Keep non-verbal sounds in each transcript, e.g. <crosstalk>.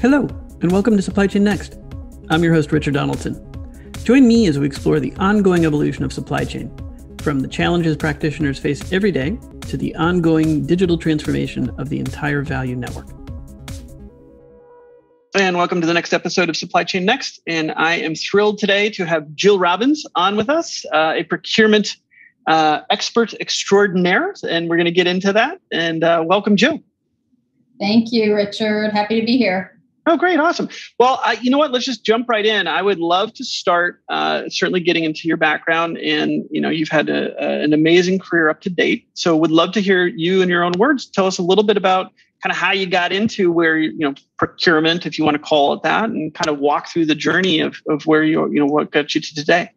Hello, and welcome to Supply Chain Next. I'm your host, Richard Donaldson. Join me as we explore the ongoing evolution of supply chain, from the challenges practitioners face every day to the ongoing digital transformation of the entire value network. And welcome to the next episode of Supply Chain Next. And I am thrilled today to have Jill Robbins on with us, uh, a procurement uh, expert extraordinaire. And we're going to get into that. And uh, welcome, Jill. Thank you, Richard. Happy to be here. Oh, great. Awesome. Well, uh, you know what? Let's just jump right in. I would love to start uh, certainly getting into your background. And, you know, you've had a, a, an amazing career up to date. So would love to hear you in your own words. Tell us a little bit about kind of how you got into where, you know, procurement, if you want to call it that, and kind of walk through the journey of, of where you, you know, what got you to today.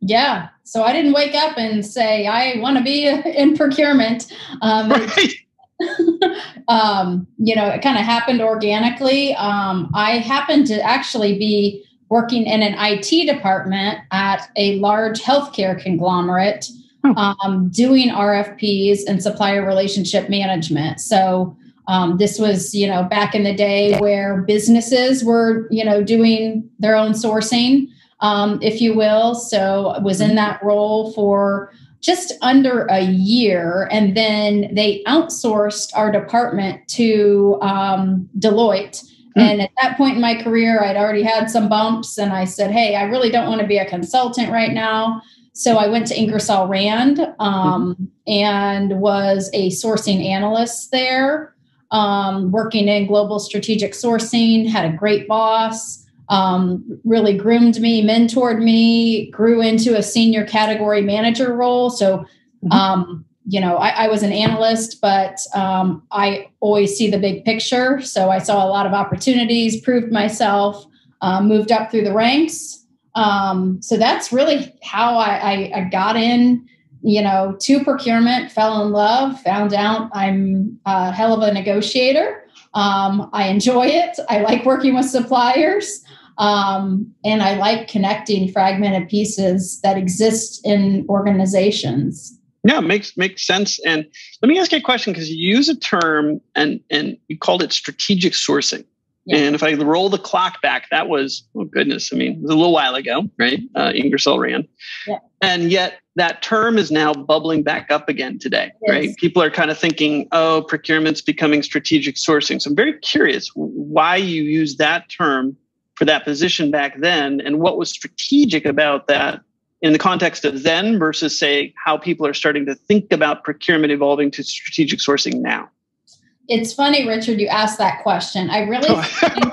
Yeah. So I didn't wake up and say, I want to be in procurement. Um, <laughs> right <laughs> um, you know, it kind of happened organically. Um, I happened to actually be working in an IT department at a large healthcare conglomerate, hmm. um, doing RFPs and supplier relationship management. So um, this was, you know, back in the day where businesses were, you know, doing their own sourcing, um, if you will. So I was in hmm. that role for just under a year. And then they outsourced our department to um, Deloitte. Mm. And at that point in my career, I'd already had some bumps. And I said, hey, I really don't want to be a consultant right now. So I went to Ingersoll Rand um, mm-hmm. and was a sourcing analyst there, um, working in global strategic sourcing, had a great boss um, really groomed me, mentored me, grew into a senior category manager role. So, mm-hmm. um, you know, I, I, was an analyst, but um, I always see the big picture. So I saw a lot of opportunities, proved myself, uh, moved up through the ranks. Um, so that's really how I, I, I got in you know, to procurement, fell in love, found out I'm a hell of a negotiator. Um, I enjoy it. I like working with suppliers. Um, and I like connecting fragmented pieces that exist in organizations. Yeah, makes makes sense. And let me ask you a question because you use a term and and you called it strategic sourcing. Yeah. And if I roll the clock back, that was oh goodness, I mean, it was a little while ago, right? Uh, Ingersoll Rand, yeah. and yet that term is now bubbling back up again today, right? People are kind of thinking, oh, procurement's becoming strategic sourcing. So I'm very curious why you use that term for that position back then and what was strategic about that in the context of then versus say how people are starting to think about procurement evolving to strategic sourcing now? It's funny richard you asked that question. I really <laughs>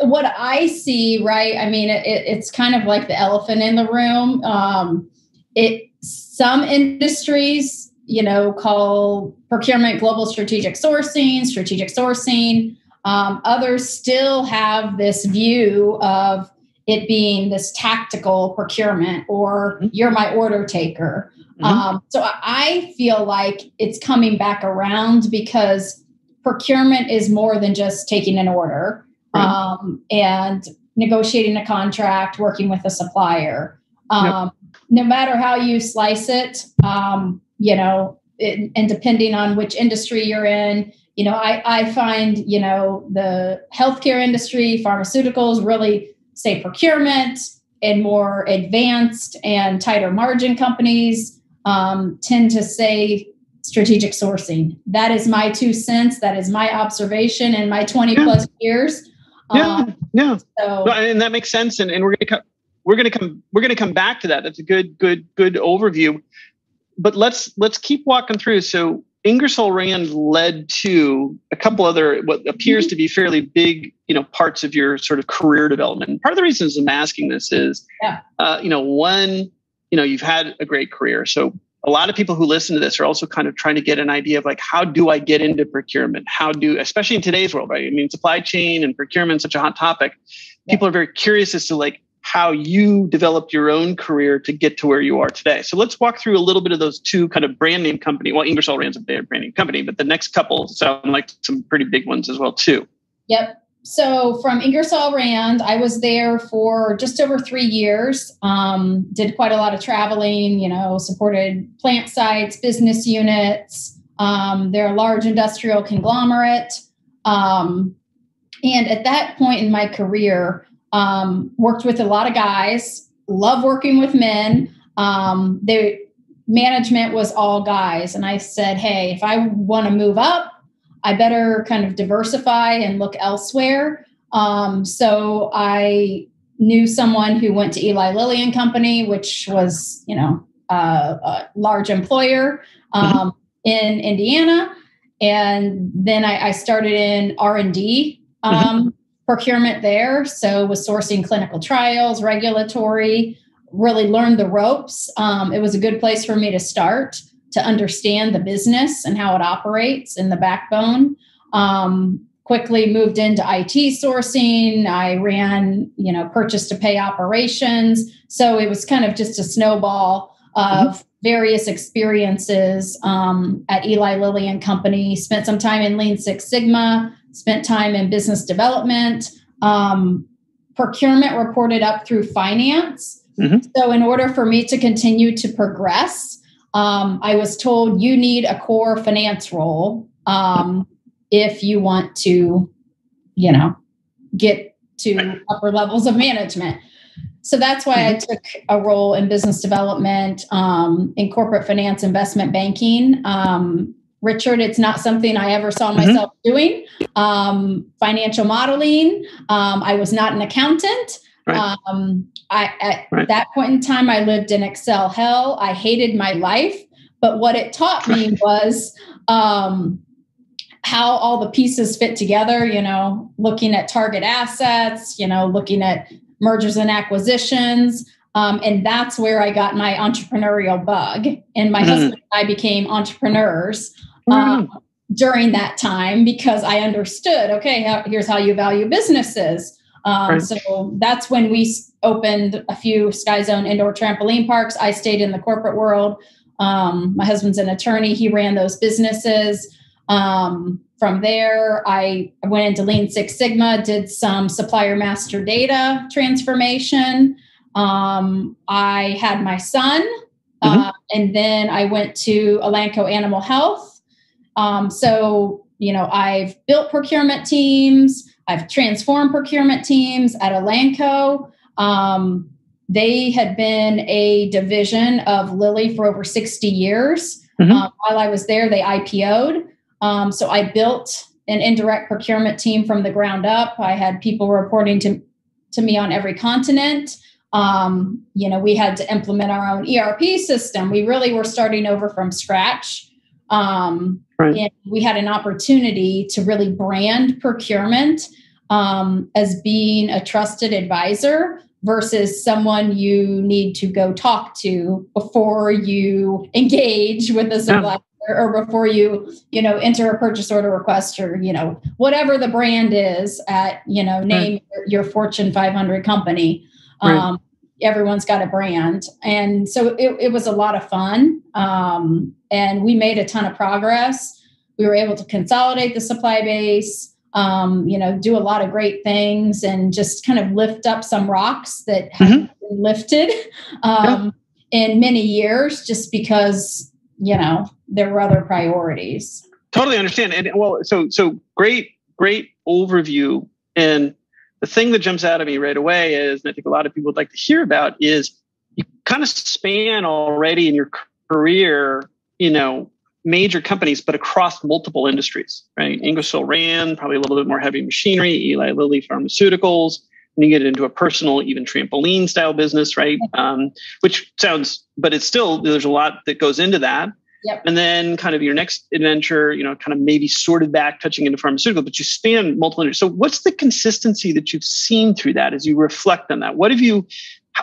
what i see right i mean it, it's kind of like the elephant in the room. Um, it some industries you know call procurement global strategic sourcing strategic sourcing um, others still have this view of it being this tactical procurement or mm-hmm. you're my order taker. Mm-hmm. Um, so I feel like it's coming back around because procurement is more than just taking an order um, and negotiating a contract, working with a supplier. Um, yep. No matter how you slice it, um, you know, it, and depending on which industry you're in, you know, I, I find, you know, the healthcare industry, pharmaceuticals really say procurement and more advanced and tighter margin companies um, tend to say strategic sourcing. That is my two cents. That is my observation in my 20 yeah. plus years. Yeah, um, yeah. So, and that makes sense. And, and we're going to come, we're going to come, we're going to come back to that. That's a good, good, good overview. But let's let's keep walking through. So Ingersoll Rand led to a couple other what appears to be fairly big, you know, parts of your sort of career development. And part of the reasons I'm asking this is, yeah. uh, you know, one, you know, you've had a great career, so a lot of people who listen to this are also kind of trying to get an idea of like how do I get into procurement? How do, especially in today's world, right? I mean, supply chain and procurement such a hot topic. People yeah. are very curious as to like how you developed your own career to get to where you are today. So let's walk through a little bit of those two kind of brand name company. Well, Ingersoll Rand's a brand name company, but the next couple sound like some pretty big ones as well too. Yep. So from Ingersoll Rand, I was there for just over three years. Um, did quite a lot of traveling. You know, supported plant sites, business units. Um, they're a large industrial conglomerate. Um, And at that point in my career, um, worked with a lot of guys, love working with men. Um, the management was all guys. And I said, hey, if I want to move up, I better kind of diversify and look elsewhere. Um, so I knew someone who went to Eli Lilly and Company, which was, you know, uh, a large employer um, mm-hmm. in Indiana. And then I, I started in R and D mm-hmm. um. Procurement there. So was sourcing clinical trials, regulatory, really learned the ropes. Um, it was a good place for me to start to understand the business and how it operates in the backbone. Um, quickly moved into IT sourcing. I ran, you know, purchase to pay operations. So it was kind of just a snowball of mm-hmm. various experiences um, at Eli Lilly and Company. Spent some time in Lean Six Sigma. Spent time in business development. Um, procurement reported up through finance. Mm-hmm. So in order for me to continue to progress, um, I was told you need a core finance role um, if you want to, you know, get to upper levels of management. So that's why I mm-hmm. took a role in business development, um, in corporate finance, investment banking. Um, Richard, it's not something I ever saw mm-hmm. myself mm-hmm. doing. Um, financial modeling. Um, I was not an accountant. Right. Um, I, at right. that point in time, I lived in Excel hell. I hated my life, but what it taught me <laughs> was um, how all the pieces fit together. You know, looking at target assets. You know, looking at mergers and acquisitions. Um, and that's where I got my entrepreneurial bug. And my mm. husband and I became entrepreneurs mm. during that time because I understood okay, how, here's how you value businesses. Um, right. So that's when we opened a few Sky Zone indoor trampoline parks. I stayed in the corporate world. Um, my husband's an attorney. He ran those businesses. Um, from there, I went into Lean Six Sigma, did some supplier master data transformation. Um, I had my son, mm-hmm. uh, and then I went to Elanco Animal Health. Um, so, you know, I've built procurement teams. I've transformed procurement teams at Elanco. Um, they had been a division of Lilly for over 60 years. Mm-hmm. Um, while I was there, they IPO'd. Um, so I built an indirect procurement team from the ground up. I had people reporting to, to me on every continent. Um, you know, we had to implement our own ERP system. We really were starting over from scratch. Um, right. And we had an opportunity to really brand procurement um, as being a trusted advisor versus someone you need to go talk to before you engage with a supplier yeah. or before you you know enter a purchase order request or you know whatever the brand is at you know name right. your, your, fortune 500 company right. Everyone's got a brand and so it, it was a lot of fun um, and we made a ton of progress we were able to consolidate the supply base um, you know, do a lot of great things and just kind of lift up some rocks that mm-hmm. haven't been lifted <laughs> um, yeah. in many years just because, you know, there were other priorities. Totally understand. And well, so, so great, great overview. And the thing that jumps out at me right away is, and I think a lot of people would like to hear about is you kind of span already in your career, you know, major companies, but across multiple industries, right? Ingersoll Rand, probably a little bit more heavy machinery, Eli Lilly Pharmaceuticals, and you get into a personal, even trampoline style business, right? Um, which sounds, but it's still, there's a lot that goes into that. Yep. And then kind of your next adventure, you know, kind of maybe sorted back, touching into pharmaceutical, but you span multiple industries. So what's the consistency that you've seen through that as you reflect on that? What have you,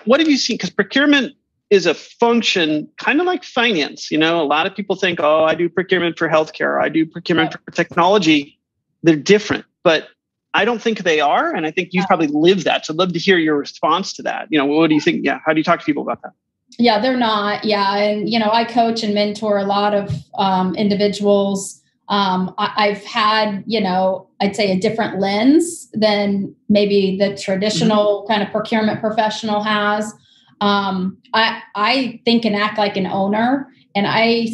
what have you seen? Because procurement is a function kind of like finance. You know, a lot of people think, oh, I do procurement for healthcare, I do procurement for technology. They're different, but I don't think they are. And I think you've probably lived that. So I'd love to hear your response to that. You know, what do you think? Yeah. How do you talk to people about that? Yeah, they're not. Yeah. And, you know, I coach and mentor a lot of um, individuals. Um, I, have had, you know, I'd say a different lens than maybe the traditional mm-hmm. kind of procurement professional has. Um, I I think and act like an owner, and I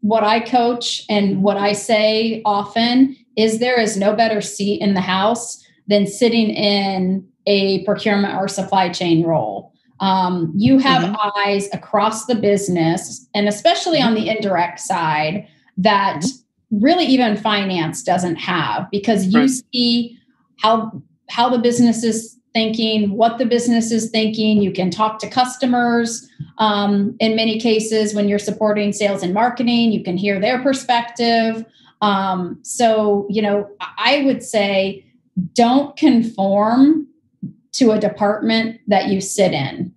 what I coach and what I say often is there is no better seat in the house than sitting in a procurement or supply chain role. Um, you have mm-hmm. eyes across the business, and especially on the indirect side, that mm-hmm. really even finance doesn't have because you right. see how how the business is thinking, what the business is thinking. You can talk to customers. Um, in many cases, when you're supporting sales and marketing, you can hear their perspective. Um, so, you know, I would say don't conform to a department that you sit in.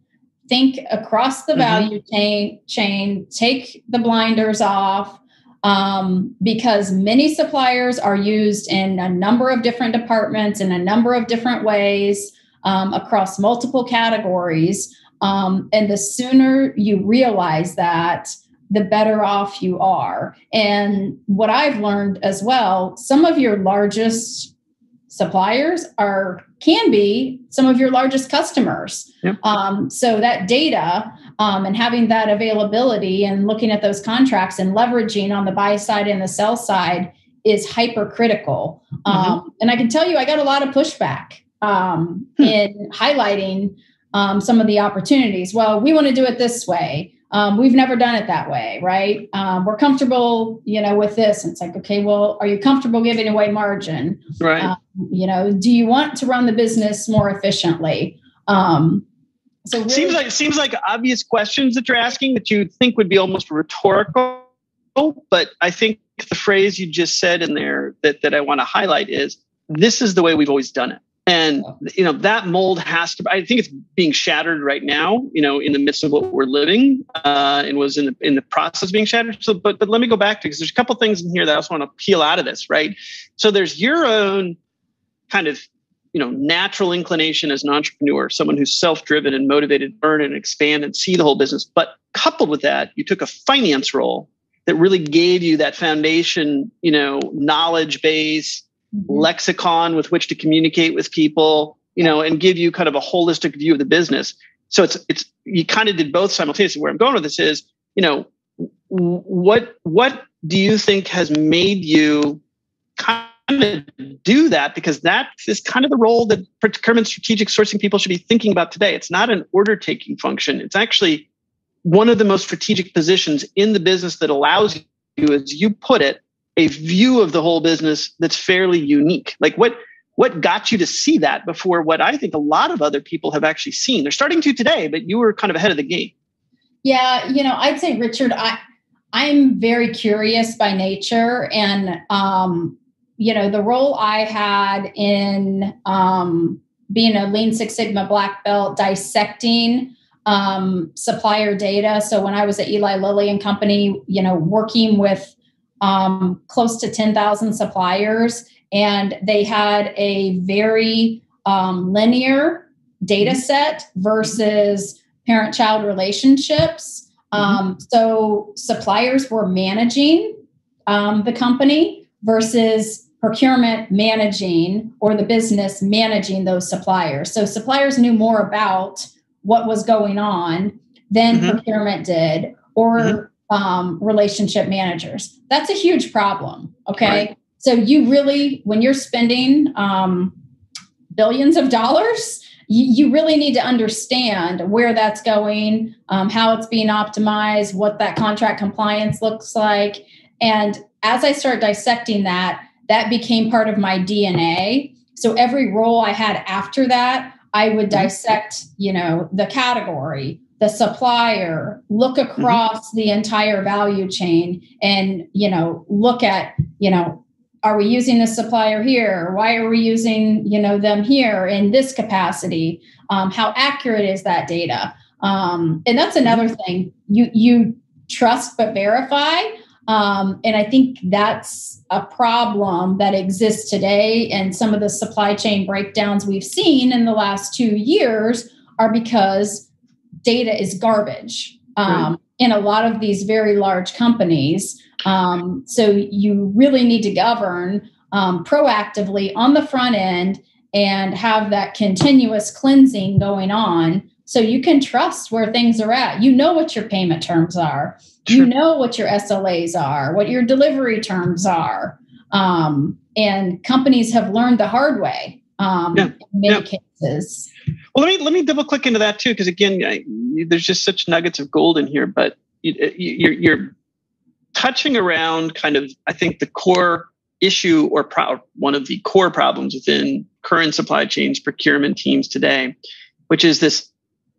Think across the mm-hmm. value chain, chain, take the blinders off. Um, because many suppliers are used in a number of different departments in a number of different ways um, across multiple categories. Um, and the sooner you realize that, the better off you are. And what I've learned as well, some of your largest suppliers are can be some of your largest customers. Yep. Um, so that data um, and having that availability and looking at those contracts and leveraging on the buy side and the sell side is hypercritical. Mm-hmm. Um, and I can tell you, I got a lot of pushback um, hmm. in highlighting um, some of the opportunities. Well, we want to do it this way. Um, we've never done it that way, right? Um, we're comfortable, you know, with this. And it's like, okay, well, are you comfortable giving away margin? Right. Um, you know, do you want to run the business more efficiently? Um, so really- seems like it seems like obvious questions that you're asking that you think would be almost rhetorical, but I think the phrase you just said in there that that I want to highlight is this is the way we've always done it and you know that mold has to i think it's being shattered right now you know in the midst of what we're living uh, and was in the in the process of being shattered. So but but let me go back to because there's a couple things in here that i also want to peel out of this right? So there's your own kind of you know natural inclination as an entrepreneur someone who's self-driven and motivated to learn and expand and see the whole business. But coupled with that you took a finance role that really gave you that foundation you know knowledge base mm-hmm. lexicon with which to communicate with people, you know, and give you kind of a holistic view of the business. So it's it's you kind of did both simultaneously. Where I'm going with this is, you know, what what do you think has made you kind of do that? Because that is kind of the role that procurement strategic sourcing people should be thinking about today. It's not an order taking function. It's actually one of the most strategic positions in the business that allows you, as you put it, a view of the whole business that's fairly unique. Like what what got you to see that before what I think a lot of other people have actually seen? They're starting to today, but you were kind of ahead of the game. Yeah, you know, I'd say Richard, I I'm very curious by nature and um you know, the role I had in um being a lean six sigma black belt dissecting um, supplier data so when i was at eli lilly and company you know working with um, close to 10,000 suppliers, and they had a very um, linear data mm-hmm. set versus parent child relationships. Mm-hmm. Um, so suppliers were managing um, the company versus procurement managing or the business managing those suppliers. So suppliers knew more about what was going on than mm-hmm. procurement did, or mm-hmm um, relationship managers. That's a huge problem. Okay. Right. So you really, when you're spending um, billions of dollars, you, you, really need to understand where that's going, um, how it's being optimized, what that contract compliance looks like. And as I start dissecting that, that became part of my DNA. So every role I had after that, I would mm-hmm. dissect, you know, the category, the supplier look mm-hmm. across mm-hmm. the entire value chain and you know look at you know are we using the supplier here? Why are we using you know them here in this capacity? Um, how accurate is that data? Um, and that's another thing you you trust but verify. Um, and i think that's a problem that exists today. And some of the supply chain breakdowns we've seen in the last two years are because data is garbage um, right. in a lot of these very large companies. Um, so you really need to govern um, proactively on the front end and have that continuous cleansing going on so you can trust where things are at. You know what your payment terms are. Sure. You know what your SLAs are, what your delivery terms are. Um, and companies have learned the hard way um, yeah. in many yeah. cases. Well, let me let me double click into that too, because again, I, there's just such nuggets of gold in here. But uh, you, you're, you're touching around kind of, I think, the core issue or pro- one of the core problems within current supply chains procurement teams today, which is this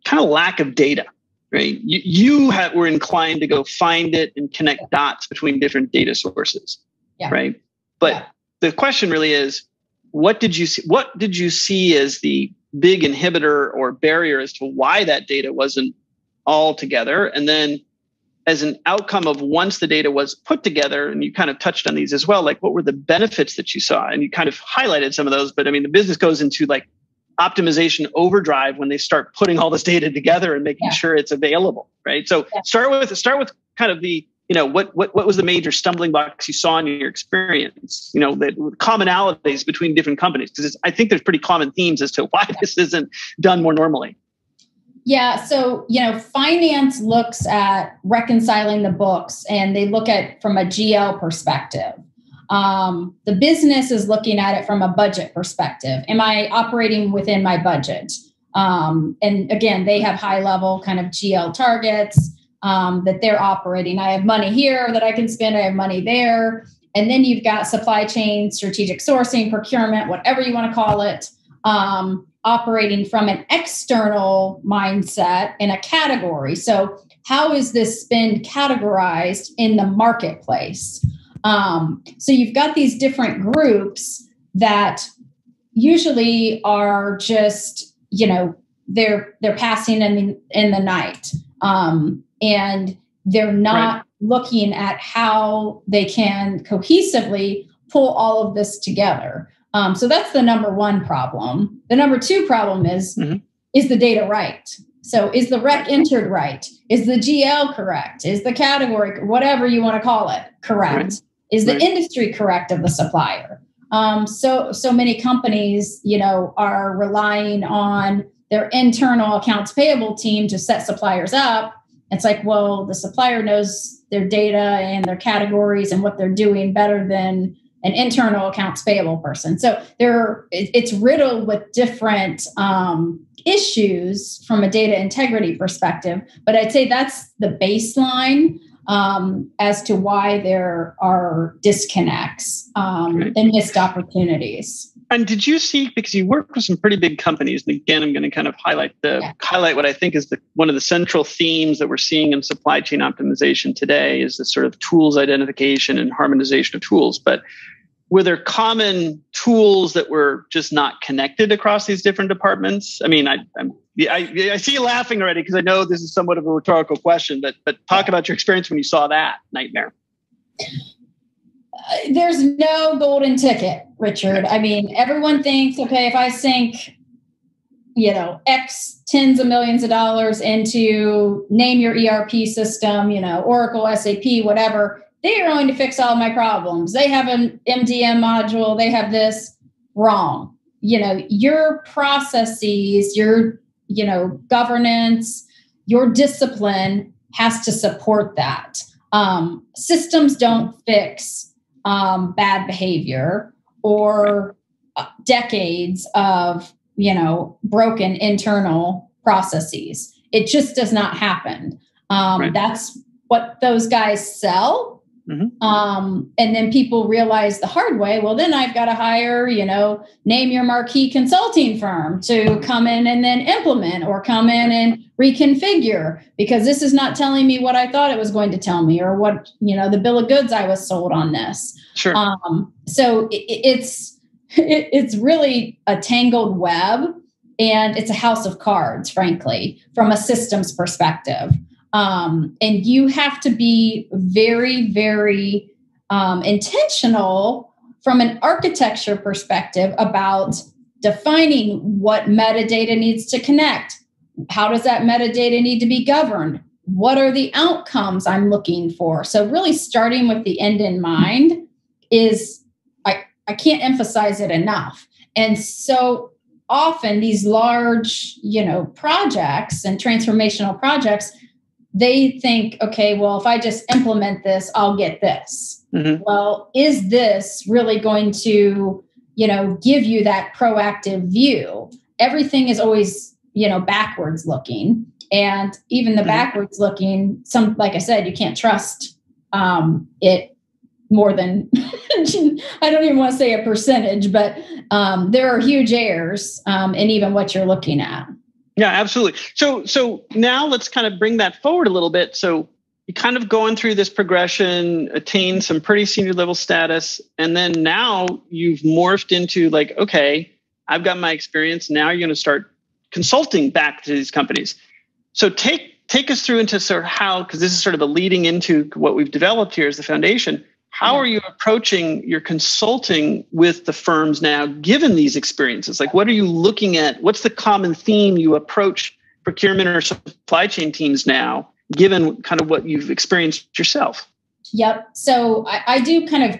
kind of lack of data. Right, you, you have, were inclined to go find it and connect dots between different data sources. Yeah. Right, but yeah. the question really is, what did you see? What did you see as the big inhibitor or barrier as to why that data wasn't all together? And then as an outcome of once the data was put together, and you kind of touched on these as well, like what were the benefits that you saw? And you kind of highlighted some of those, but I mean, the business goes into like optimization overdrive when they start putting all this data together and making yeah. sure it's available, right? So yeah. start with start with kind of the you know what what what was the major stumbling blocks you saw in your experience you know the commonalities between different companies? Because i think there's pretty common themes as to <laughs> why this isn't done more normally. Yeah so you know finance looks at reconciling the books and they look at from a gl perspective. Um, the business is looking at it from a budget perspective. Am i operating within my budget? Um, and again they have high level kind of gl targets um, that they're operating. I have money here that I can spend, I have money there. And then you've got supply chain, strategic sourcing, procurement, whatever you want to call it, um, operating from an external mindset in a category. So, how is this spend categorized in the marketplace? Um, so, you've got these different groups that usually are just, you know, they're they're passing in the, in the night. Um, and they're not right. looking at how they can cohesively pull all of this together. Um, so that's the number one problem. The number two problem is mm-hmm. is the data right? So is the rec entered right? Is the GL correct? Is the category, whatever you want to call it, correct? Right. Is the right. industry correct of the supplier? Um, so so many companies, you know, are relying on their internal accounts payable team to set suppliers up it's like, well, the supplier knows their data and their categories and what they're doing better than an internal accounts payable person. So there, it's riddled with different um, issues from a data integrity perspective. But I'd say that's the baseline um, as to why there are disconnects um, right. and missed opportunities. And did you see because you work with some pretty big companies? And again, I'm going to kind of highlight the yeah. highlight what I think is the one of the central themes that we're seeing in supply chain optimization today is this sort of tools identification and harmonization of tools. But were there common tools that were just not connected across these different departments? I mean, I I, I'm, I, I see you laughing already because I know this is somewhat of a rhetorical question, but but talk about your experience when you saw that nightmare uh, there's no golden ticket, Richard. I mean, everyone thinks, okay, if I sink, you know, X tens of millions of dollars into name your ERP system, you know, Oracle, SAP, whatever, they are going to fix all my problems. They have an MDM module, they have this wrong. You know, your processes, your, you know, governance, your discipline has to support that. Um, systems don't fix um, bad behavior or uh, decades of you know broken internal processes it just does not happen um, right. that's what those guys sell Mm-hmm. Um, and then people realize the hard way, well, then I've got to hire, you know, name your marquee consulting firm to come in and then implement or come in and reconfigure because this is not telling me what I thought it was going to tell me or what, you know, the bill of goods I was sold on this. Sure. Um, so it, it's, it, it's really a tangled web and it's a house of cards, frankly, from a systems perspective. Um, and you have to be very, very um, intentional from an architecture perspective about defining what metadata needs to connect. How does that metadata need to be governed? What are the outcomes I'm looking for? So, really starting with the end in mind is, I, I can't emphasize it enough. And so often these large, you know, projects and transformational projects, they think, okay, well, if I just implement this, I'll get this. Mm-hmm. Well, is this really going to, you know, give you that proactive view. Everything is always, you know, backwards looking. And even the mm-hmm. backwards looking, some like I said, you can't trust um, it more than <laughs> I don't even want to say a percentage, but um, there are huge errors um, in even what you're looking at. Yeah, absolutely. So so now let's kind of bring that forward a little bit. So you kind of going through this progression, attain some pretty senior level status, and then now you've morphed into like, okay, I've got my experience. Now you're going to start consulting back to these companies. So take take us through into sort of how, because this is sort of the leading into what we've developed here as the foundation. How are you approaching your consulting with the firms now, given these experiences? Like, what are you looking at? What's the common theme you approach procurement or supply chain teams now, given kind of what you've experienced yourself? Yep. So I, I do kind of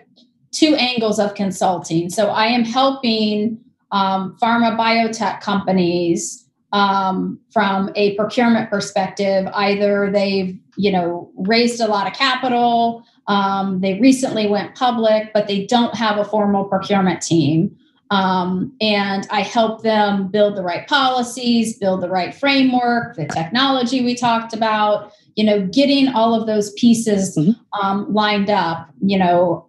two angles of consulting. So I am helping um, pharma biotech companies um, from a procurement perspective. Either they've you know raised a lot of capital, um, they recently went public, but they don't have a formal procurement team. Um, and I help them build the right policies, build the right framework, the technology we talked about. You know, getting all of those pieces mm-hmm. um, lined up. You know,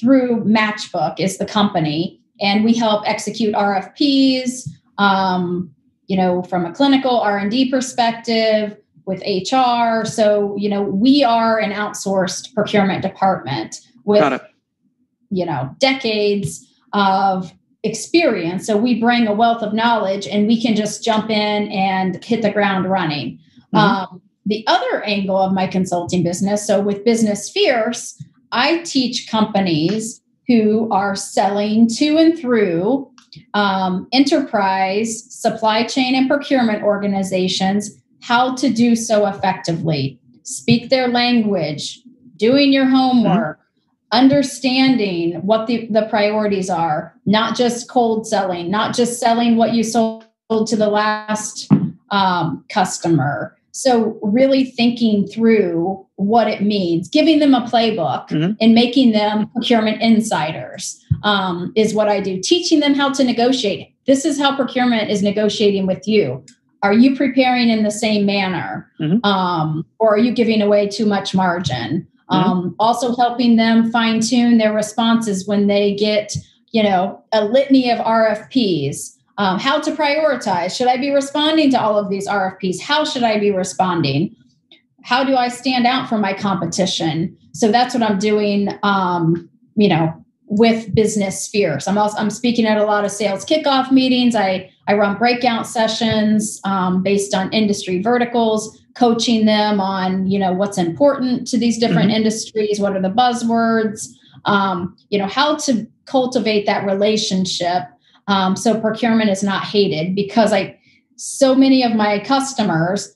through Matchbook is the company, and we help execute RFPs um, you know, from a clinical R&D perspective with HR. So, you know, we are an outsourced procurement department with you know, decades of experience. So we bring a wealth of knowledge and we can just jump in and hit the ground running. Mm-hmm. Um, the other angle of my consulting business, so with Business Fierce, I teach companies who are selling to and through um, enterprise, supply chain, and procurement organizations how to do so effectively. Speak their language, doing your homework, mm-hmm. understanding what the, the priorities are, not just cold selling, not just selling what you sold to the last um, customer. So, really thinking through what it means, giving them a playbook mm-hmm. and making them procurement insiders um, is what I do. Teaching them how to negotiate. This is how procurement is negotiating with you. Are you preparing in the same manner? Mm-hmm. Um, or are you giving away too much margin? Mm-hmm. Um, also, helping them fine tune their responses when they get, you know, a litany of RFPs um, how to prioritize. Should I be responding to all of these RFPs? How should I be responding? How do I stand out from my competition? So that's what I'm doing. Um, you know, with Business Fierce. I'm also I'm speaking at a lot of sales kickoff meetings. I I run breakout sessions um, based on industry verticals, coaching them on you know what's important to these different mm-hmm. industries. What are the buzzwords? Um, you know how to cultivate that relationship um, so procurement is not hated because I so many of my customers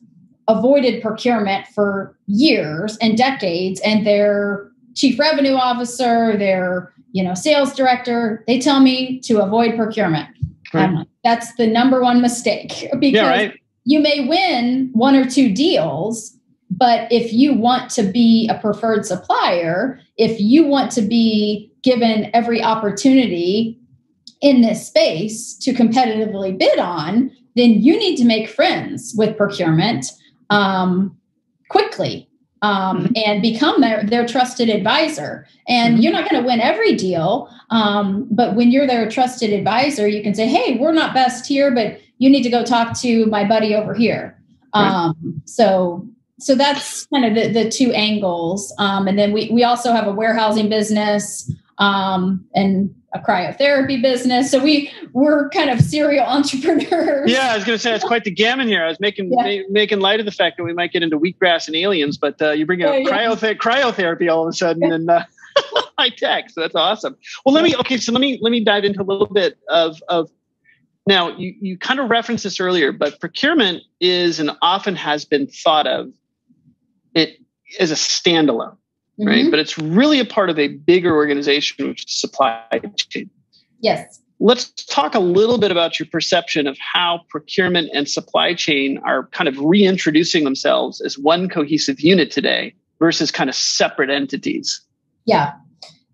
avoided procurement for years and decades, and their chief revenue officer, their you know sales director, they tell me to avoid procurement. Right. Um, that's the number one mistake <laughs> because yeah, right. you may win one or two deals, but if you want to be a preferred supplier, if you want to be given every opportunity in this space to competitively bid on, then you need to make friends with procurement um, quickly um, mm-hmm. and become their, their trusted advisor. And mm-hmm. you're not going to win every deal, um, but when you're their trusted advisor, you can say, "Hey, we're not best here, but you need to go talk to my buddy over here." Um, so, so that's kind of the, the two angles. Um, and then we we also have a warehousing business um, and a cryotherapy business. So we we're kind of serial <laughs> entrepreneurs. Yeah, I was going to say it's quite the gammon here. I was making yeah. ma- making light of the fact that we might get into wheatgrass and aliens, but uh, you bring up yeah, cryothe- cryotherapy all of a sudden and uh, <laughs> high tech. So that's awesome. Well, let me okay. So let me let me dive into a little bit of of now. You you kind of referenced this earlier, but procurement is and often has been thought of it as a standalone mm-hmm. right? But it's really a part of a bigger organization, which is supply chain. Yes. Let's talk a little bit about your perception of how procurement and supply chain are kind of reintroducing themselves as one cohesive unit today versus kind of separate entities. Yeah.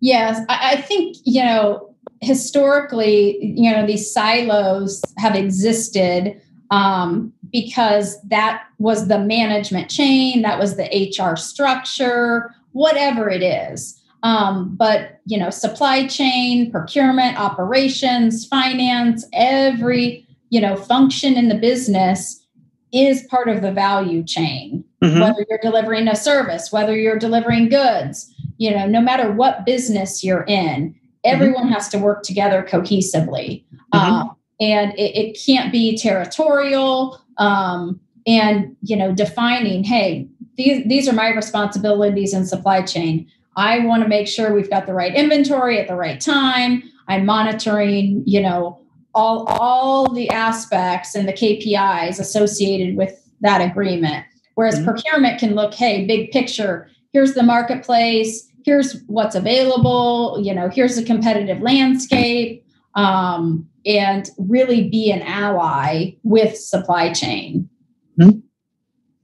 Yes. I, I think, you know, historically, you know, these silos have existed um, because that was the management chain, that was the HR structure, whatever it is. Um, but you know, supply chain, procurement, operations, finance, every you know function in the business is part of the value chain. Mm-hmm. Whether you're delivering a service, whether you're delivering goods, you know, no matter what business you're in, everyone mm-hmm. has to work together cohesively. Mm-hmm. Um, and it, it, can't be territorial um, and you know defining hey these, these are my responsibilities in supply chain I want to make sure we've got the right inventory at the right time. I'm monitoring, you know, all all the aspects and the KPIs associated with that agreement. Whereas mm-hmm. procurement can look, hey, big picture, here's the marketplace, here's what's available, you know, here's the competitive landscape, um, and really be an ally with supply chain. Mm-hmm.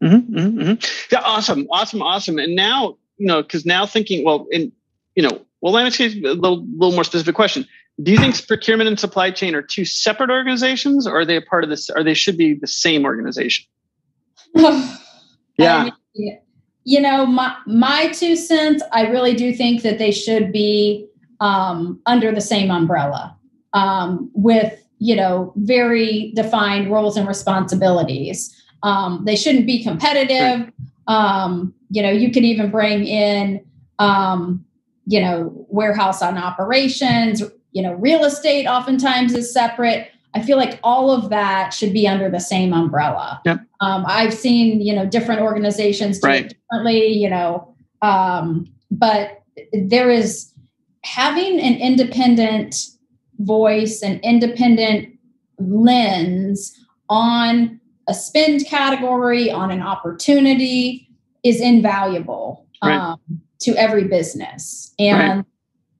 Mm-hmm, mm-hmm. yeah, awesome, awesome, awesome. And now you know, because now thinking, well, in, you know, well, let me ask you a little, little more specific question. Do you think procurement and supply chain are two separate organizations, or are they a part of this? Or they should be the same organization? <sighs> yeah. Mean, you know, my my two cents. I really do think that they should be um, under the same umbrella um, with you know very defined roles and responsibilities. Um, they shouldn't be competitive. Um, you know, you can even bring in, um, you know, warehouse on operations, you know, real estate oftentimes is separate. I feel like all of that should be under the same umbrella. Yep. Um, I've seen, you know, different organizations do right. it differently, you know, um, but there is having an independent voice and independent lens on a spend category, on an opportunity is invaluable right. um, to every business. And, right.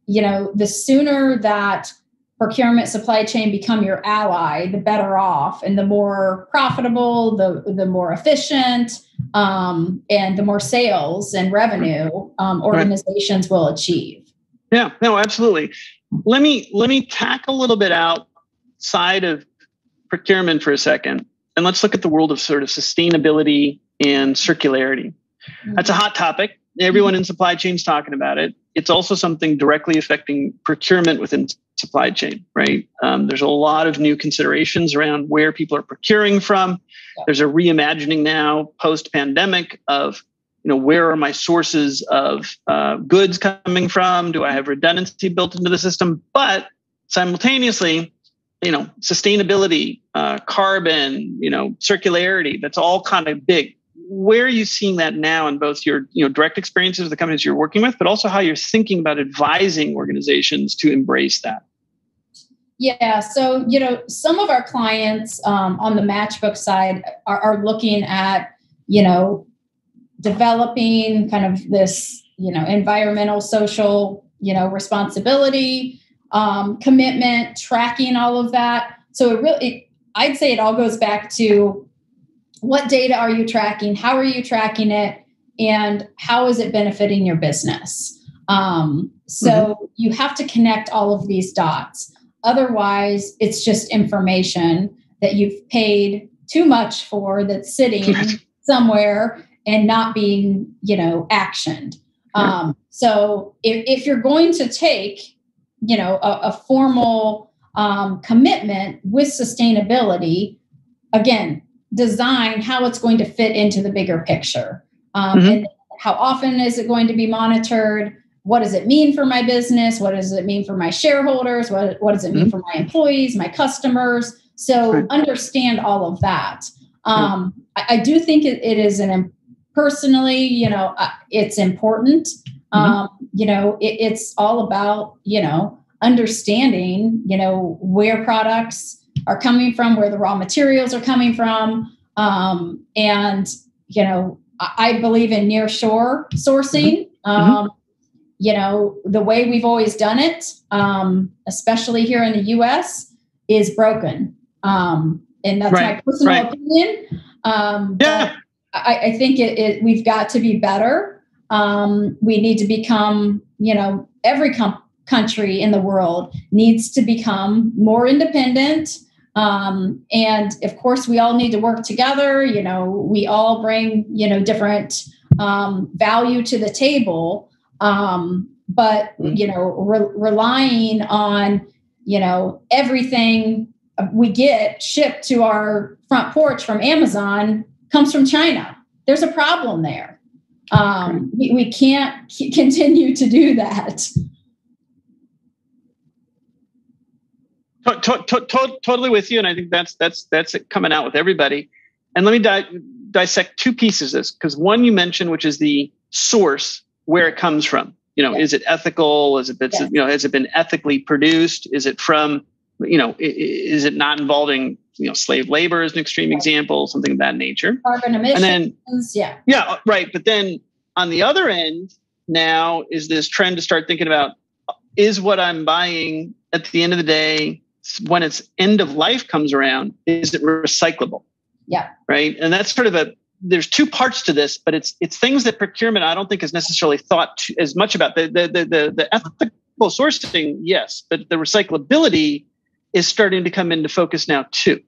you know, the sooner that procurement supply chain become your ally, the better off and the more profitable, the, the more efficient, um, and the more sales and revenue um, organizations right. will achieve. Yeah, no, absolutely. Let me let me tack a little bit outside of procurement for a second and let's look at the world of sort of sustainability and circularity. That's a hot topic. Everyone in supply chain is talking about it. It's also something directly affecting procurement within supply chain, right? Um, there's a lot of new considerations around where people are procuring from. There's a reimagining now post pandemic of you know where are my sources of uh, goods coming from do i have redundancy built into the system but simultaneously you know sustainability uh, carbon you know circularity that's all kind of big. Where are you seeing that now in both your you know direct experiences with the companies you're working with but also how you're thinking about advising organizations to embrace that? Yeah so you know some of our clients um, on the matchbook side are, are looking at you know developing kind of this you know environmental social you know responsibility um, commitment, tracking all of that. So it really, it, I'd say it all goes back to what data are you tracking? How are you tracking it? And how is it benefiting your business? Um, so mm-hmm. you have to connect all of these dots. Otherwise, it's just information that you've paid too much for that's sitting <laughs> somewhere and not being, you know, actioned. Um, so if, if you're going to take you know a, a formal um, commitment with sustainability again design how it's going to fit into the bigger picture. Um, mm-hmm. and how often is it going to be monitored? What does it mean for my business? What does it mean for my shareholders? What, what does it mean mm-hmm. for my employees my customers? So right. understand all of that. Um, I, I, do think it, it is an personally you know uh, it's important mm-hmm. um, you know it, it's all about you know understanding you know where products are coming from where the raw materials are coming from um, and you know I, I believe in near shore sourcing mm-hmm. mm-hmm. um, you know the way we've always done it um, especially here in the us is broken um, and that's right. my personal right. opinion um, yeah. I, I, think it, it, we've got to be better um, we need to become you know every com- country in the world needs to become more independent. Um, and of course, we all need to work together. You know, we all bring, you know, different um, value to the table. Um, but, mm-hmm. you know, re- relying on, you know, everything we get shipped to our front porch from Amazon comes from China. There's a problem there. Um, we, we can't continue to do that. To, to, to, totally with you, and I think that's that's that's it coming out with everybody. And let me di- dissect two pieces of this because one you mentioned, which is the source where it comes from. You know, is it ethical? Is it been, you know has it been ethically produced? Is it from you know is it not involving you know slave labor is an extreme example, something of that nature? Carbon emissions. And then yeah, yeah, uh, right. But then on the other end now is this trend to start thinking about uh, is what I'm buying at the end of the day when its end of life comes around, is it recyclable? Yeah. Right. And that's sort of a there's two parts to this, but it's it's things that procurement I don't think is necessarily thought to, as much about. The the the the, the ethical sourcing, yes, but the recyclability is starting to come into focus now too.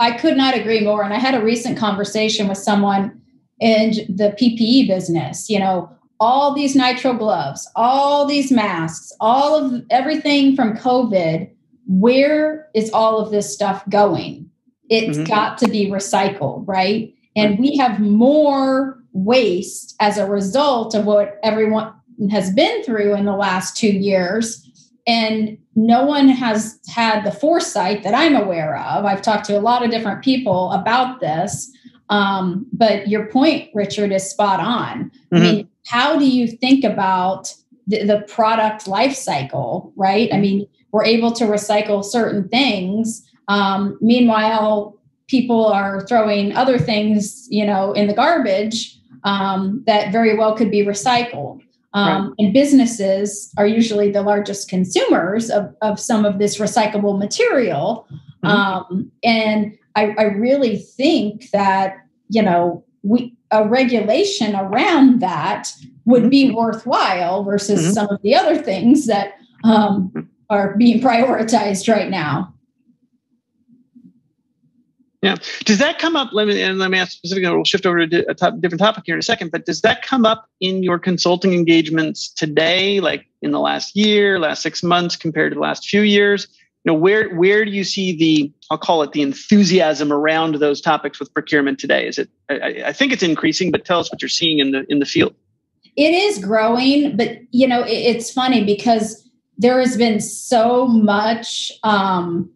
I could not agree more. And I had a recent conversation with someone in the PPE business. You know, all these nitrile gloves, all these masks, all of everything from COVID, where is all of this stuff going? It's mm-hmm. got to be recycled, right? And we have more waste as a result of what everyone has been through in the last two years. And no one has had the foresight that I'm aware of. I've talked to a lot of different people about this. Um, but your point, Richard, is spot on. Mm-hmm. I mean, how do you think about the, the product life cycle, right? I mean, we're able to recycle certain things. Um, meanwhile, people are throwing other things, you know, in the garbage um, that very well could be recycled. Um, right. And businesses are usually the largest consumers of, of some of this recyclable material. Mm-hmm. Um, and I, I really think that, you know, we a regulation around that would be mm-hmm. worthwhile versus mm-hmm. some of the other things that um, are being prioritized right now. Yeah. Does that come up? Let me and let me ask specifically. We'll shift over to a top, different topic here in a second. But does that come up in your consulting engagements today, like in the last year, last six months, compared to the last few years? You know, where where do you see the I'll call it the enthusiasm around those topics with procurement today? Is it? I, I think it's increasing, but tell us what you're seeing in the in the field. It is growing, but you know, it, it's funny because there has been so much um,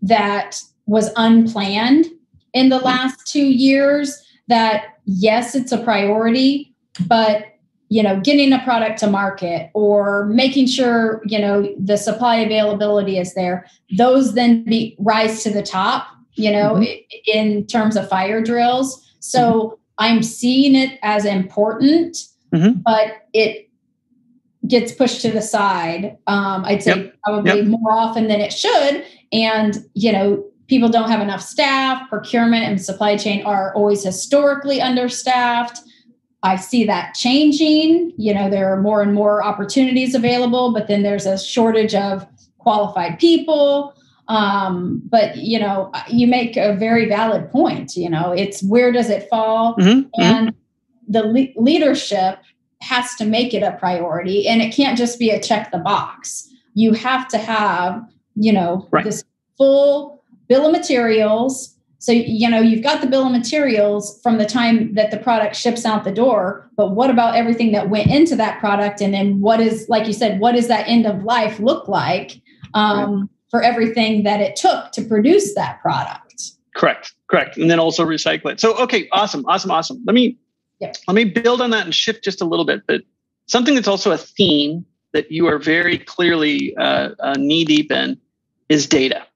that was unplanned in the last two years that yes, it's a priority, but you know, getting a product to market or making sure, you know, the supply availability is there, those then be rise to the top, you know, mm-hmm. in terms of fire drills. So mm-hmm. I'm seeing it as important, mm-hmm. but it gets pushed to the side. Um, I'd say yep. probably yep. more often than it should. And, you know, people don't have enough staff. Procurement and supply chain are always historically understaffed. I see that changing. You know, there are more and more opportunities available, but then there's a shortage of qualified people. Um, but you know, you make a very valid point. You know, it's where does it fall, mm-hmm, mm-hmm. and mm-hmm. the le- leadership has to make it a priority, and it can't just be a check the box. You have to have, you know, right. this full bill of materials. So, you know, you've got the bill of materials from the time that the product ships out the door, but what about everything that went into that product? And then what is, like you said, what does that end of life look like um, right. for everything that it took to produce that product? Correct, correct. And then also recycle it. So, okay, awesome, awesome, awesome. Let me, yep. let me build on that and shift just a little bit, but something that's also a theme that you are very clearly uh, uh, knee deep in is data.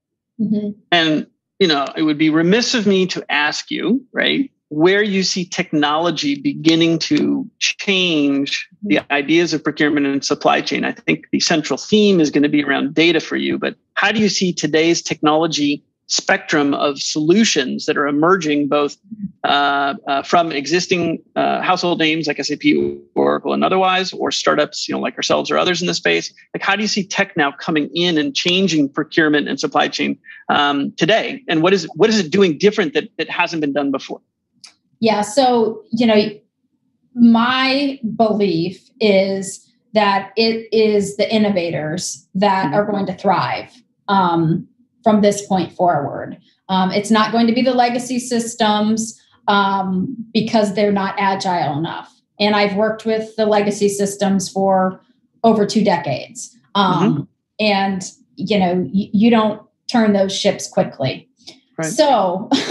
Mm-hmm. And, you know, it would be remiss of me to ask you, right, where you see technology beginning to change the mm-hmm. ideas of procurement and supply chain. I think the central theme is going to be around data for you, but how do you see today's technology spectrum of solutions that are emerging both uh, uh, from existing uh, household names like SAP, Oracle, and otherwise, or startups, you know, like ourselves or others in the space. Like, how do you see tech now coming in and changing procurement and supply chain um, today? And what is what is it doing different that that hasn't been done before? Yeah. So you know, my belief is that it is the innovators that mm-hmm. are going to thrive. Um, from this point forward. Um, it's not going to be the legacy systems um, because they're not agile enough. And I've worked with the legacy systems for over two decades. Um, mm-hmm. And, you know, y- you don't turn those ships quickly. Right. So, <laughs>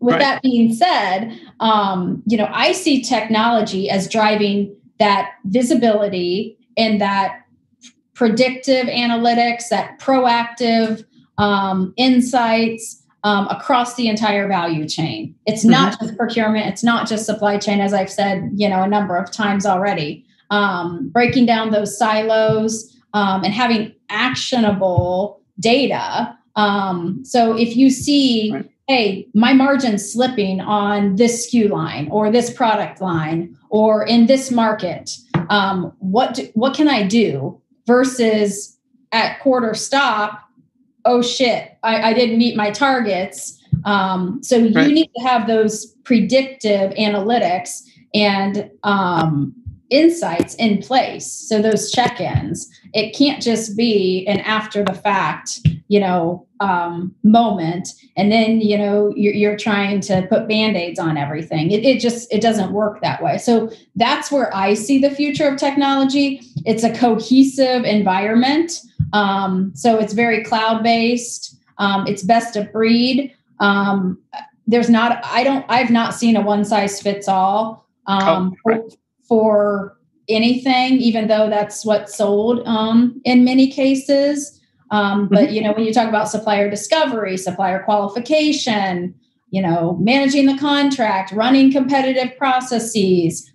with right. that being said, um, you know, I see technology as driving that visibility and that predictive analytics, that proactive um, insights um, across the entire value chain. It's mm-hmm. not just procurement. It's not just supply chain, as I've said, you know, a number of times already. Um, breaking down those silos um, and having actionable data. Um, so if you see, right. hey, my margin's slipping on this SKU line or this product line or in this market, um, what do, what can I do versus at quarter stop oh shit, I, I didn't meet my targets. Um, so you right. need to have those predictive analytics and um, insights in place. So those check-ins, it can't just be an after the fact, you know, um, moment, and then you know you're, you're trying to put band-aids on everything. It, it just it doesn't work that way. So that's where I see the future of technology. It's a cohesive environment um, so it's very cloud based. Um, it's best of breed. Um, there's not, I don't, I've not seen a one size fits all um, oh, right. for, for, anything, even though that's what's sold um, in many cases. Um, but mm-hmm. you know, when you talk about supplier discovery, supplier qualification, you know, managing the contract, running competitive processes,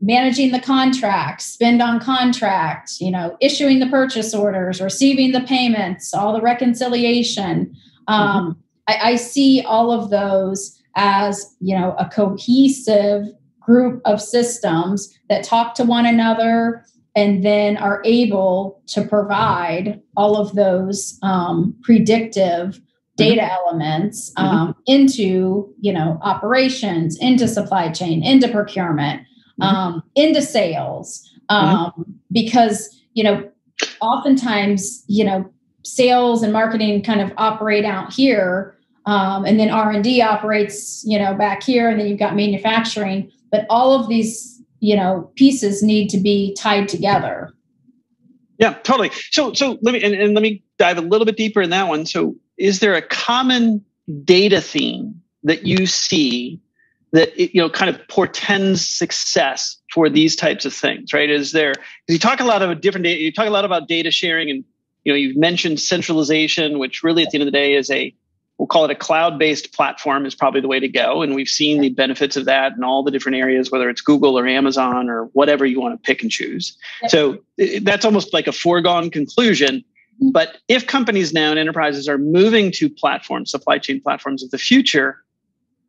managing the contract, spend on contract, you know, issuing the purchase orders, receiving the payments, all the reconciliation. Um, mm-hmm. I, I see all of those as, you know, a cohesive group of systems that talk to one another and then are able to provide all of those um, predictive mm-hmm. data mm-hmm. elements um, mm-hmm. into you know operations into supply chain into procurement Mm-hmm. Um, into sales um, mm-hmm. because you know oftentimes you know sales and marketing kind of operate out here um, and then r&d operates you know back here and then you've got manufacturing but all of these you know pieces need to be tied together. Yeah totally. So so let me and, and let me dive a little bit deeper in that one. So is there a common data theme that you see that it, you know kind of portends success for these types of things right? Is there because you talk a lot of different data you talk a lot about data sharing and you know you've mentioned centralization which really at the end of the day is a we'll call it a cloud based platform is probably the way to go. And we've seen the benefits of that in all the different areas whether it's google or amazon or whatever you want to pick and choose. So that's almost like a foregone conclusion. Mm-hmm. but if companies now and enterprises are moving to platforms supply chain platforms of the future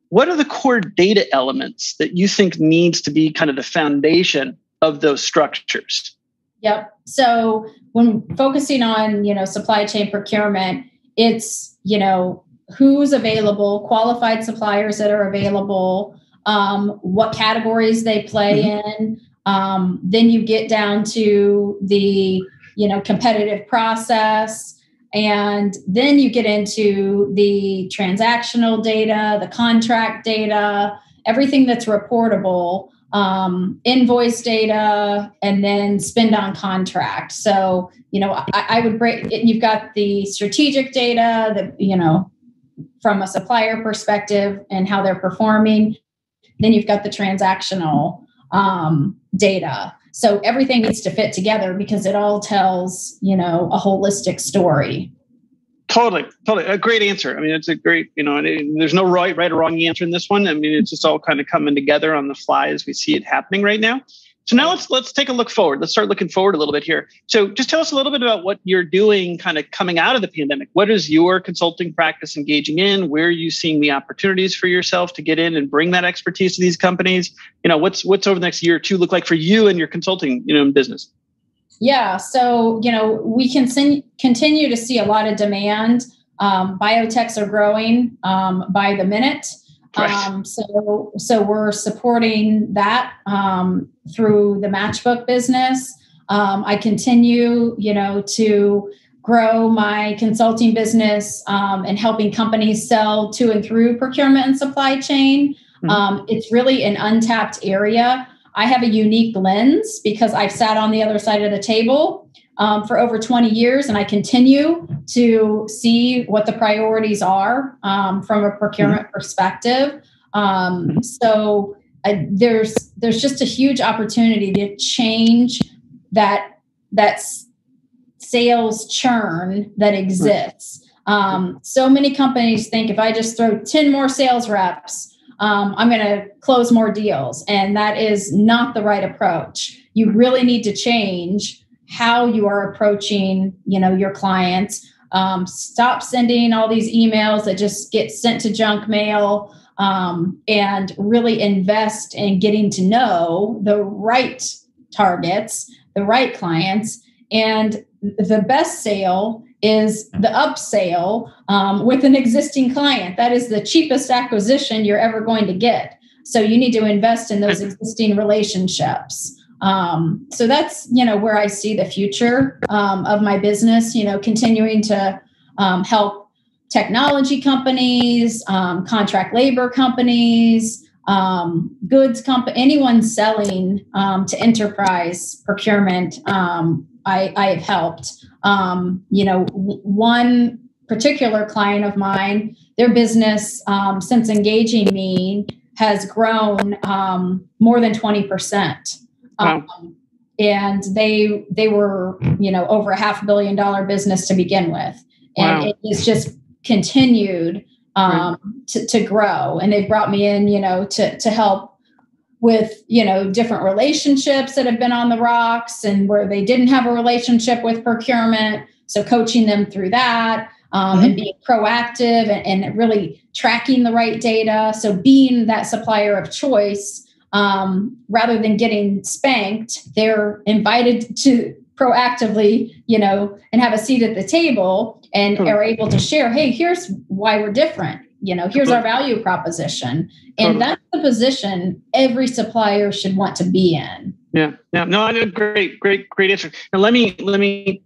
what are the core data elements that you think needs to be kind of the foundation of those structures yep so when focusing on you know supply chain procurement it's you know who's available qualified suppliers that are available um, what categories they play mm-hmm. in um, then you get down to the you know competitive process and then you get into the transactional data, the contract data, everything that's reportable, um, invoice data, and then spend on contract. So, you know, I, I would break it, you've got the strategic data that, you know, from a supplier perspective and how they're performing. Then you've got the transactional um, data. So everything needs to fit together because it all tells, you know, a holistic story. Totally, totally. A great answer. I mean, it's a great, you know, there's no right, right or wrong answer in this one. I mean, it's just all kind of coming together on the fly as we see it happening right now. So now let's let's take a look forward. Let's start looking forward a little bit here. So just tell us a little bit about what you're doing kind of coming out of the pandemic. What is your consulting practice engaging in? Where are you seeing the opportunities for yourself to get in and bring that expertise to these companies? You know, what's what's over the next year or two look like for you and your consulting, you know, business? Yeah, so you know, we can continue to see a lot of demand. Um, biotechs are growing um, by the minute. Right. Um, so, so we're supporting that um, through the Matchbook business. Um, I continue, you know, to grow my consulting business um, and helping companies sell to and through procurement and supply chain. Mm-hmm. Um, it's really an untapped area. I have a unique lens because I've sat on the other side of the table um, for over 20 years, and I continue to see what the priorities are um, from a procurement mm-hmm. perspective. Um, so I, there's there's just a huge opportunity to change that that's sales churn that exists. Um, so many companies think if I just throw 10 more sales reps, um, I'm going to close more deals. And that is not the right approach. You really need to change how you are approaching you know your clients. Um, stop sending all these emails that just get sent to junk mail um, and really invest in getting to know the right targets the right clients. And the best sale is the upsell um, with an existing client. That is the cheapest acquisition you're ever going to get. So you need to invest in those existing relationships um, so that's you know where I see the future um, of my business. You know, continuing to um, help technology companies, um, contract labor companies, um, goods company, anyone selling um, to enterprise procurement. I, I have helped. you know, w- one particular client of mine, their business since engaging me has grown more than twenty percent. Wow. Um, and they they were you know over a half billion dollar business to begin with, and wow. it has just continued um, right. to, to grow. And they've brought me in, you know, to to help with you know different relationships that have been on the rocks and where they didn't have a relationship with procurement so coaching them through that um, mm-hmm. and being proactive and, and, really tracking the right data so being that supplier of choice um, rather than getting spanked, they're invited to proactively, you know, and have a seat at the table and totally. are able to share, hey, here's why we're different. You know, here's totally. our value proposition. And totally. that's the position every supplier should want to be in. Yeah. Yeah. No, I did great, great, great answer. Now let me let me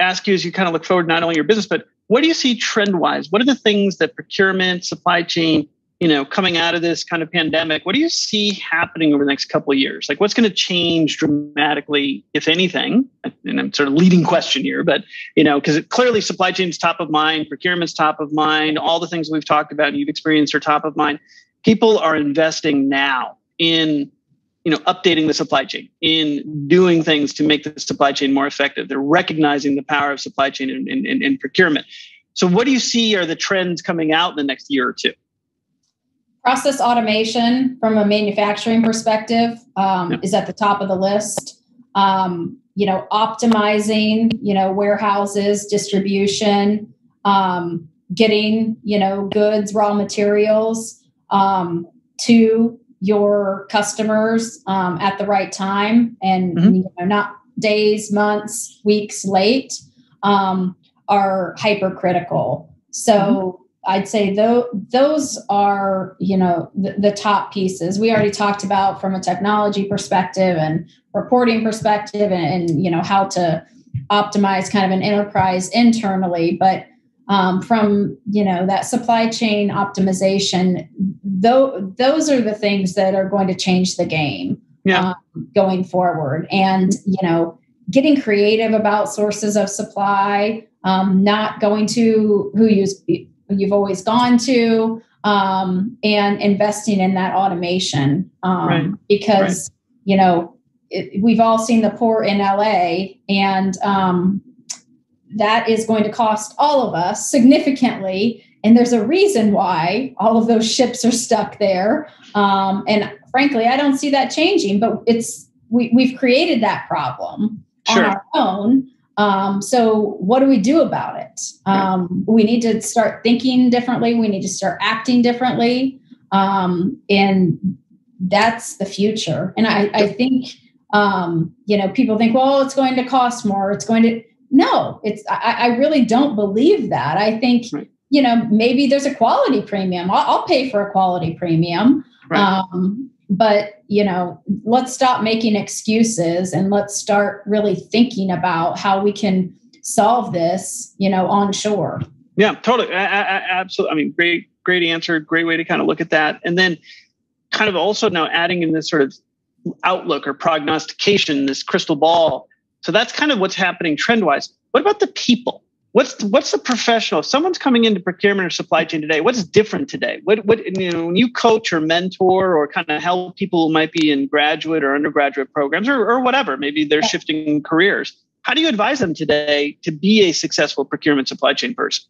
ask you as you kind of look forward not only your business, but what do you see trend wise? What are the things that procurement, supply chain, you know, coming out of this kind of pandemic, what do you see happening over the next couple of years? Like, what's going to change dramatically, if anything? And I'm sort of leading question here, but you know, because it clearly supply chain is top of mind, procurement's top of mind, all the things we've talked about and you've experienced are top of mind. People are investing now in you know updating the supply chain in doing things to make the supply chain more effective they're recognizing the power of supply chain and, and, and procurement so what do you see are the trends coming out in the next year or two process automation from a manufacturing perspective um, yep. is at the top of the list um, you know optimizing you know warehouses distribution um, getting you know goods raw materials um, to your customers um, at the right time and mm-hmm. you know not days months weeks late um, are hypercritical so mm-hmm I'd say though those are you know the, the, top pieces we already talked about from a technology perspective and reporting perspective and, and you know how to optimize kind of an enterprise internally but um, from you know that supply chain optimization though those are the things that are going to change the game yeah. um, going forward and you know getting creative about sources of supply um, not going to who use you've always gone to um, and investing in that automation um, right. because right. you know it, we've all seen the poor in LA and um, that is going to cost all of us significantly and there's a reason why all of those ships are stuck there um, and frankly i don't see that changing but it's we, we've created that problem sure. on our own. Um, so what do we do about it? Um, we need to start thinking differently. We need to start acting differently. Um, and that's the future. And I, I think, um, you know, people think, well, it's going to cost more. It's going to, no, it's, I, I really don't believe that. I think, right. you know, maybe there's a quality premium. I'll, I'll pay for a quality premium. Right. But you know let's stop making excuses and let's start really thinking about how we can solve this you know on shore. Yeah totally. I, I, absolutely i mean great great answer great way to kind of look at that. And then kind of also now adding in this sort of outlook or prognostication this crystal ball. So that's kind of what's happening trend wise what about the people what's the, what's the professional? If someone's coming into procurement or supply chain today, what's different today? What what you know when you coach or mentor or kind of help people who might be in graduate or undergraduate programs or, or whatever, maybe they're shifting careers. How do you advise them today to be a successful procurement supply chain person?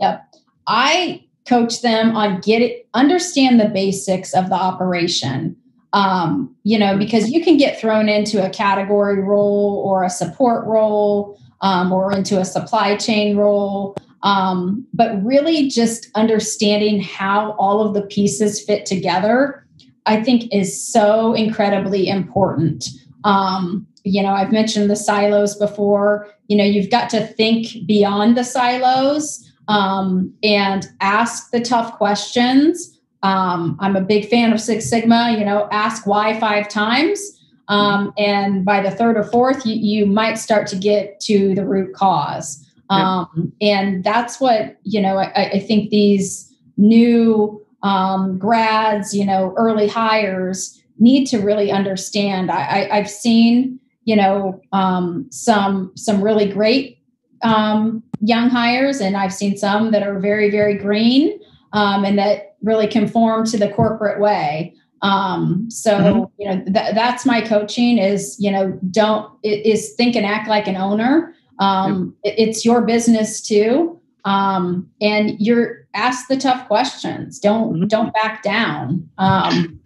Yep. I coach them on get it understand the basics of the operation. Um, you know, because you can get thrown into a category role or a support role um, or into a supply chain role. Um, but really just understanding how all of the pieces fit together, I think is so incredibly important. Um, you know, I've mentioned the silos before. You know, you've got to think beyond the silos um, and ask the tough questions. Um, I'm a big fan of Six Sigma, you know, ask why five times um, and by the third or fourth, you, you, might start to get to the root cause. Um, And that's what, you know, I, I think these new um, grads, you know, early hires need to really understand. I, I, have seen, you know, um, some some really great um, young hires, and I've seen some that are very, very green um, and that really conform to the corporate way. Um, so mm-hmm. you know th- that's my coaching is you know don't is think and act like an owner. Um, yep. it's your business too, um, and you're ask the tough questions. Don't mm-hmm. don't back down. Um,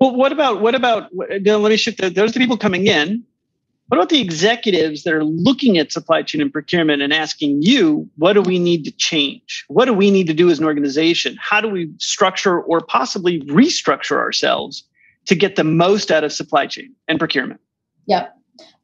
well, what about what about? Let me shift. Those are the people coming in what about the executives that are looking at supply chain and procurement and asking you, what do we need to change? What do we need to do as an organization? How do we structure or possibly restructure ourselves to get the most out of supply chain and procurement? Yep.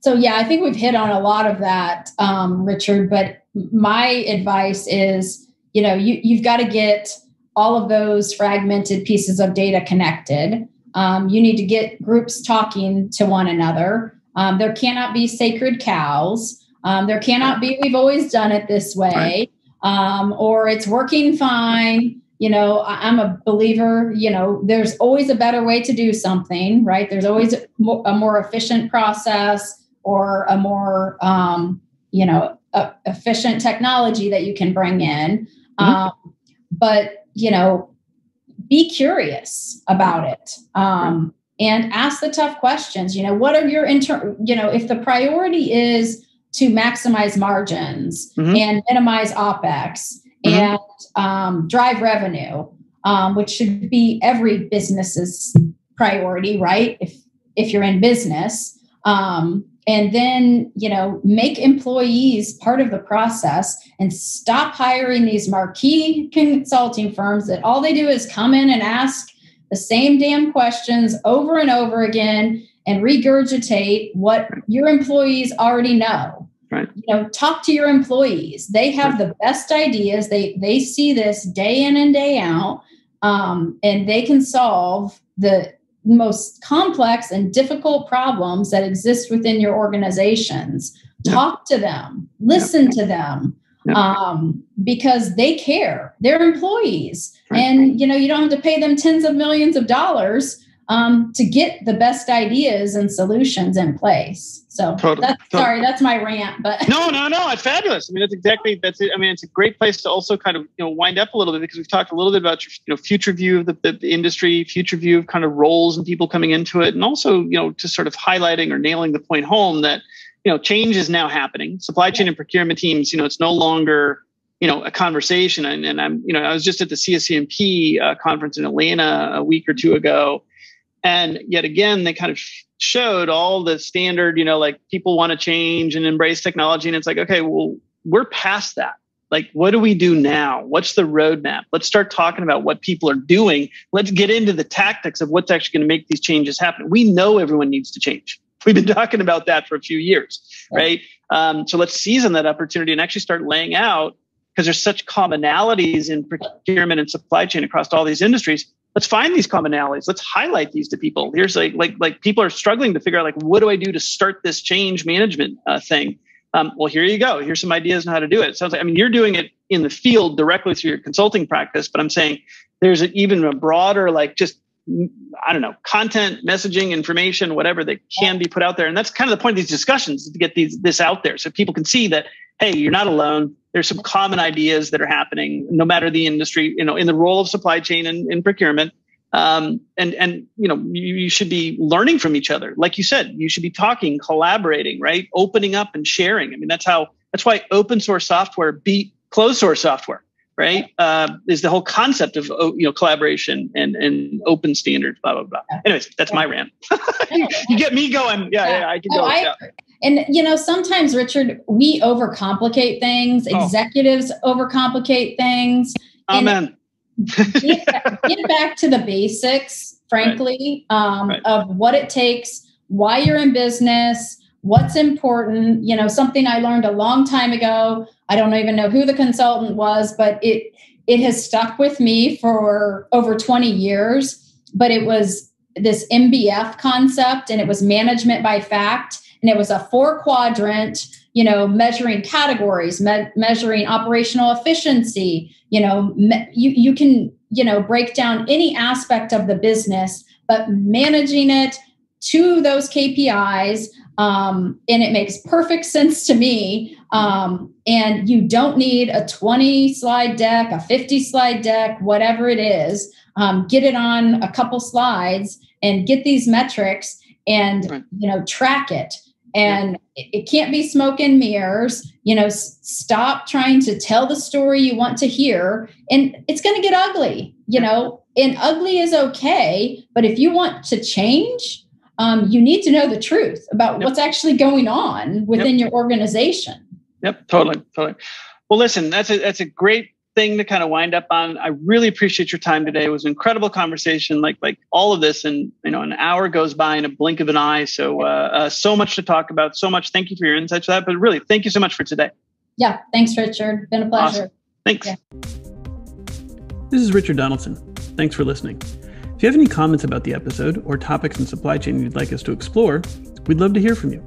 So, yeah, I think we've hit on a lot of that, um, Richard. But my advice is, you know, you, you've got to get all of those fragmented pieces of data connected. Um, you need to get groups talking to one another. Um, there cannot be sacred cows. Um, there cannot be, we've always done it this way, um, or it's working fine. You know, I, am a believer, you know, there's always a better way to do something, right? There's always a more, a more efficient process or a more, um, you know, a, efficient technology that you can bring in. Mm-hmm. Um, but, you know, be curious about it. Um, and ask the tough questions. You know, what are your inter, you know, if the priority is to maximize margins mm-hmm. and minimize OPEX mm-hmm. and um, drive revenue, um, which should be every business's priority, right? If if you're in business, um, and then you know make employees part of the process and stop hiring these marquee consulting firms that all they do is come in and ask the same damn questions over and over again and regurgitate what your employees already know. Right. You know, talk to your employees. They have right. the best ideas. They they see this day in and day out, um, and they can solve the most complex and difficult problems that exist within your organizations. Talk to them. Listen to them um, because they care. They're employees, right. and you know you don't have to pay them tens of millions of dollars um, to get the best ideas and solutions in place. So totally. that's totally. sorry, that's my rant. But no, no, no, it's fabulous. I mean, that's exactly that's. It. I mean, it's a great place to also kind of you know wind up a little bit because we've talked a little bit about your you know future view of the, the, the industry, future view of kind of roles and people coming into it, and also you know just sort of highlighting or nailing the point home that you know change is now happening supply chain and procurement teams you know it's no longer you know a conversation and, and i'm you know i was just at the cscmp uh, conference in atlanta a week or two ago And yet again, they kind of showed all the standard, you know, like people want to change and embrace technology. And it's like, okay, well, we're past that. Like, what do we do now? What's the roadmap? Let's start talking about what people are doing. Let's get into the tactics of what's actually going to make these changes happen. We know everyone needs to change. <laughs> We've been talking about that for a few years, right? Um, so let's seize on that opportunity and actually start laying out because there's such commonalities in procurement and supply chain across all these industries. Let's find these commonalities. Let's highlight these to people. Here's like like like people are struggling to figure out like what do I do to start this change management uh, thing. Um, well, here you go. Here's some ideas on how to do it. it. Sounds like I mean you're doing it in the field directly through your consulting practice, but I'm saying there's an, even a broader like just I don't know, content, messaging, information, whatever that can be put out there. And that's kind of the point of these discussions to get these this out there so people can see that, hey, you're not alone. There's some common ideas that are happening, no matter the industry, you know, in the role of supply chain and, and procurement. Um, and and you know, you, you should be learning from each other. Like you said, you should be talking, collaborating, right? Opening up and sharing. I mean, that's how that's why open source software beat closed source software right? Uh, is the whole concept of oh, you know collaboration and and open standards, blah blah blah. Anyways, that's my rant. <laughs> you get me going. Yeah, yeah, I can go. Oh, I, yeah. And you know, sometimes Richard, we overcomplicate things. Oh. Executives overcomplicate things. Amen. <laughs> get, get, back to the basics, frankly, right. Um, right. of what it takes, why you're in business, what's important. You know, something I learned a long time ago I don't even know who the consultant was, but it it has stuck with me for over 20 years. But it was this MBF concept, and it was management by fact, and it was a four quadrant, you know, measuring categories, me- measuring operational efficiency. You know, me- you you can you know break down any aspect of the business, but managing it to those KPIs um, and it makes perfect sense to me. Um, and you don't need a 20 slide deck, a 50 slide deck, whatever it is. Um, get it on a couple slides and get these metrics and right. you know track it. And yeah. it, it can't be smoke and mirrors. You know, s- stop trying to tell the story you want to hear, and it's going to get ugly. You know, and ugly is okay, but if you want to change, um, you need to know the truth about yep. what's actually going on within yep. your organization. Yep, totally, totally. Well, listen, that's a that's a great thing to kind of wind up on. I really appreciate your time today. It was an incredible conversation. Like like all of this, and you know, an hour goes by in a blink of an eye. So uh, uh, so much to talk about. So much. Thank you for your insights for that. But really, thank you so much for today. Yeah, thanks, Richard. Been a pleasure. Awesome. Thanks. Yeah. This is Richard Donaldson. Thanks for listening. If you have any comments about the episode or topics in supply chain you'd like us to explore, we'd love to hear from you.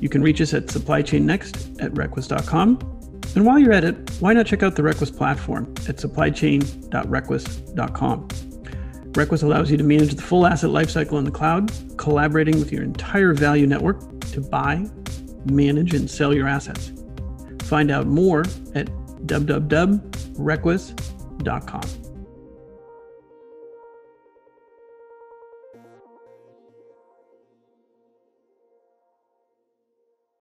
You can reach us at supplychainnext at requis.com. And while you're at it, why not check out the Requis platform at supplychain.requis.com. Requis allows you to manage the full asset lifecycle in the cloud, collaborating with your entire value network to buy, manage, and sell your assets. Find out more at www.requis.com.